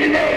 In the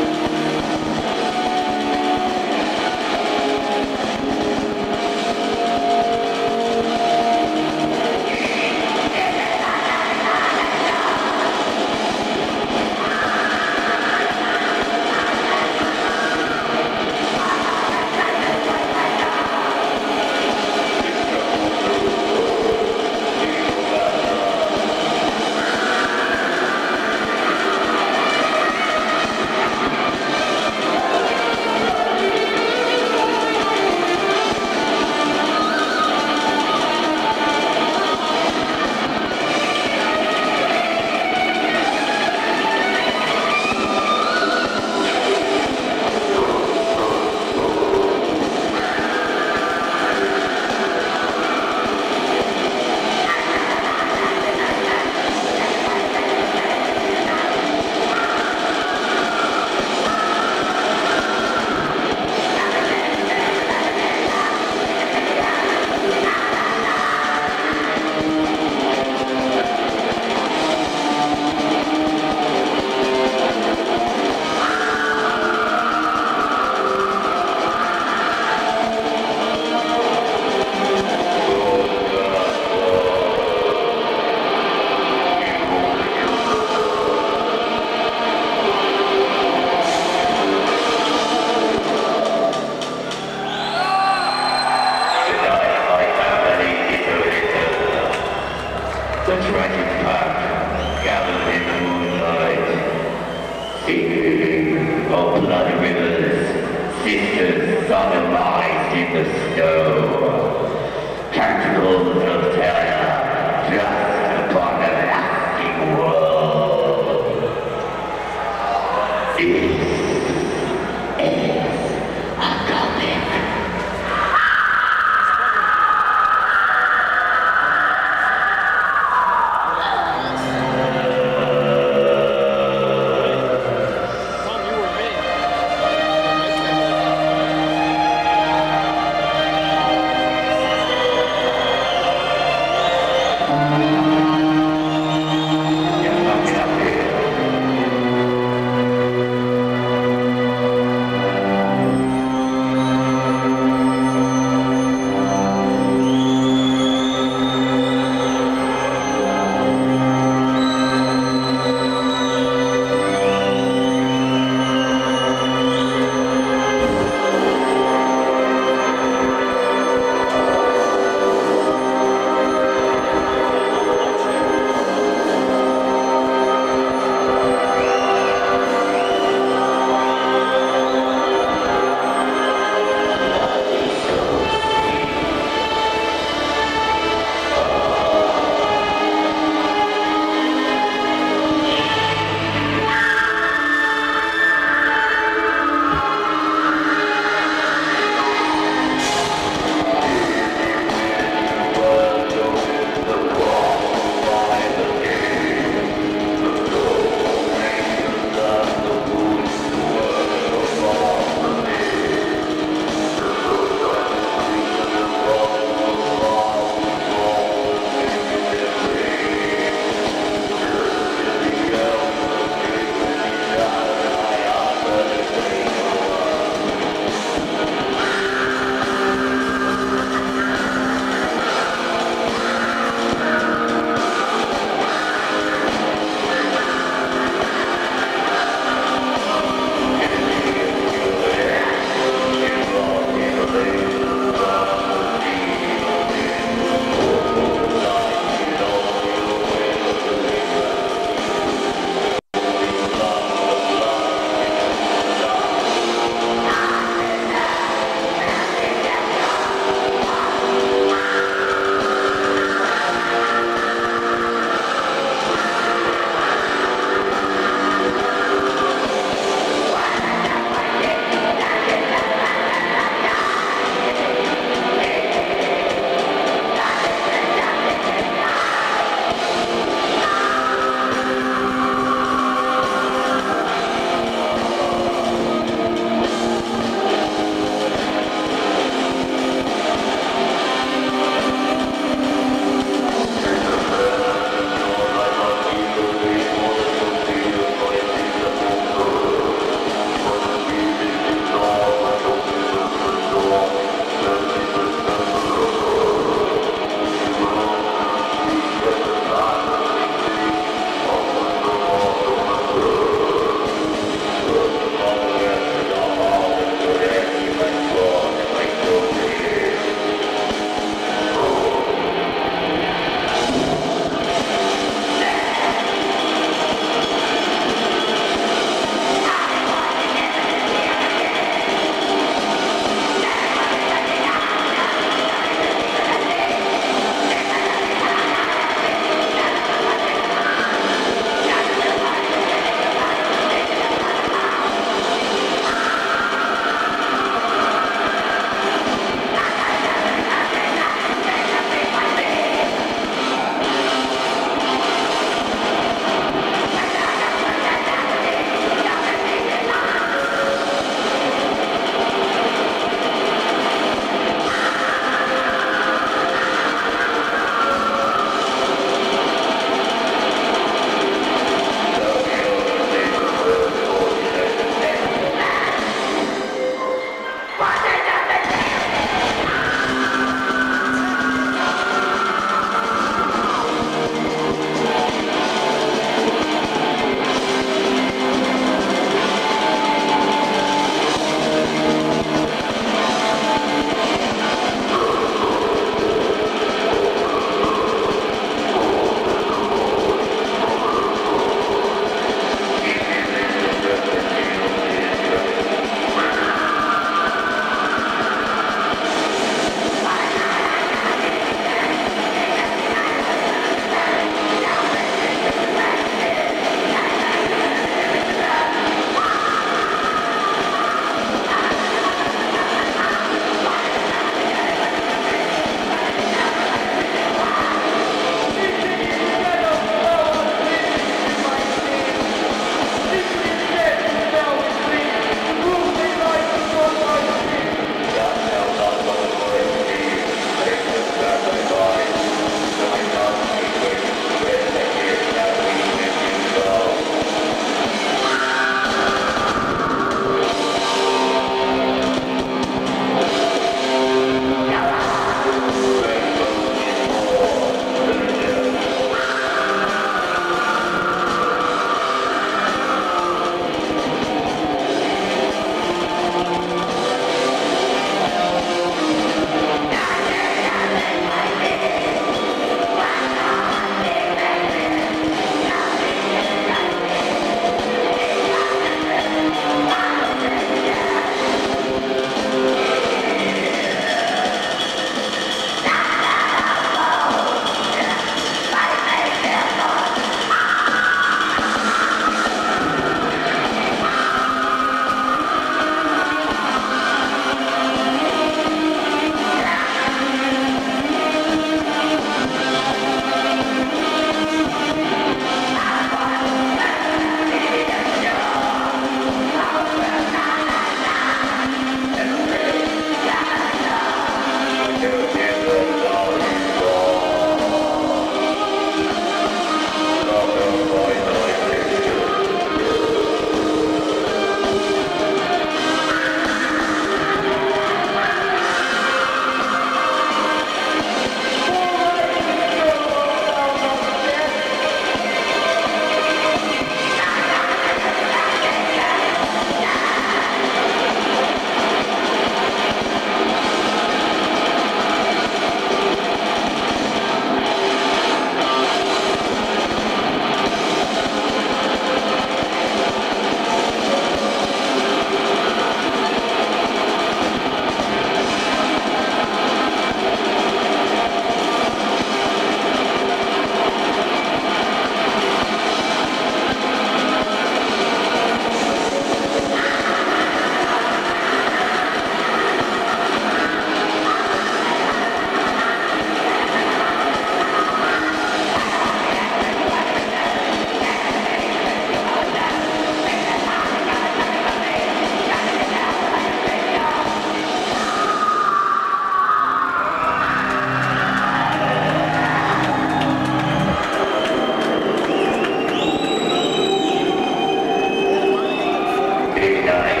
Will